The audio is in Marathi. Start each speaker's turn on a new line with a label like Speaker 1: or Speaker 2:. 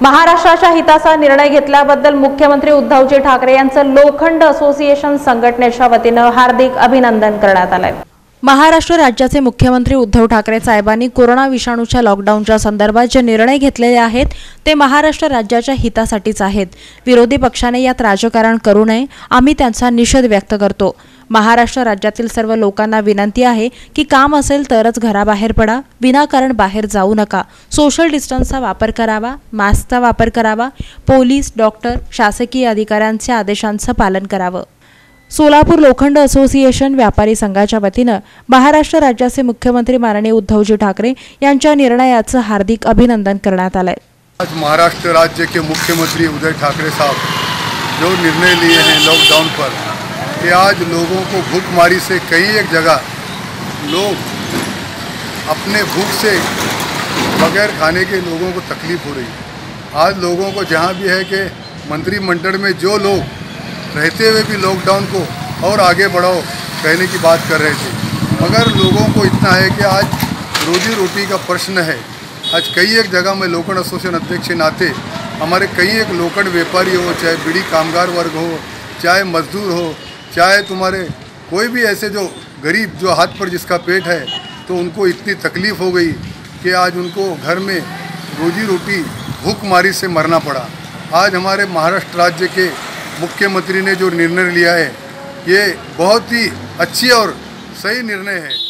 Speaker 1: महाराष्ट्राच्या हिताचा निर्णय घेतल्याबद्दल मुख्यमंत्री उद्धवजी ठाकरे यांचं लोखंड असोसिएशन संघटनेच्या वतीनं हार्दिक अभिनंदन करण्यात आलंय. महाराष्ट्र राज्याचे मुख्यमंत्री उद्धव ठाकरे साहेबांनी कोरोना विषाणूच्या लॉकडाऊनच्या संदर्भात जे निर्णय घेतलेले आहेत ते महाराष्ट्र राज्याच्या हितासाठीच आहेत. विरोधी पक्षाने यात राजकारण करू नये आम्ही त्यांचा निषेध व्यक्त करतो. महाराष्ट्र राज्यातील सर्व लोकांना विनंती आहे की काम असेल तरच घराबाहेर पडा विनाकारण बाहेर जाऊ नका. सोशल डिस्टन्सचा वापर करावा मास्कचा वापर करावा पोलीस डॉक्टर शासकीय अधिकाऱ्यांच्या आदेशांचं पालन करावं. सोलापूर लोखंड असोसिएशन व्यापारी संघाच्या वतीनं महाराष्ट्र राज्याचे मुख्यमंत्री माननीय उद्धवजी ठाकरे यांच्या निर्णयाचं हार्दिक अभिनंदन करण्यात आलंय.
Speaker 2: आज महाराष्ट्र राज्य के मुख्यमंत्री उदय ठाकरे साहब जो निर्णय लिए हैं लॉकडाउन पर कि आज लोगों को भूखमारी से कई एक जगह लोग अपने भूख से बगैर खाने के लोगों को तकलीफ़ हो रही है। आज लोगों को जहाँ भी है कि मंत्रिमंडल में जो लोग रहते हुए भी लॉकडाउन को और आगे बढ़ाओ, कहने की बात कर रहे थे। मगर लोगों को इतना है कि आज रोजी रोटी का प्रश्न है। आज कई एक जगह में लोखंड एसोसिएशन अध्यक्ष नाते, हमारे कई एक लोखंड व्यापारी हो, चाहे बीड़ी कामगार वर्ग हो, चाहे मजदूर हो चाहे तुम्हारे कोई भी ऐसे जो गरीब जो हाथ पर जिसका पेट है तो उनको इतनी तकलीफ़ हो गई कि आज उनको घर में रोजी रोटी भूखमारी से मरना पड़ा। आज हमारे महाराष्ट्र राज्य के मुख्यमंत्री ने जो निर्णय लिया है, ये बहुत ही अच्छी और सही निर्णय है।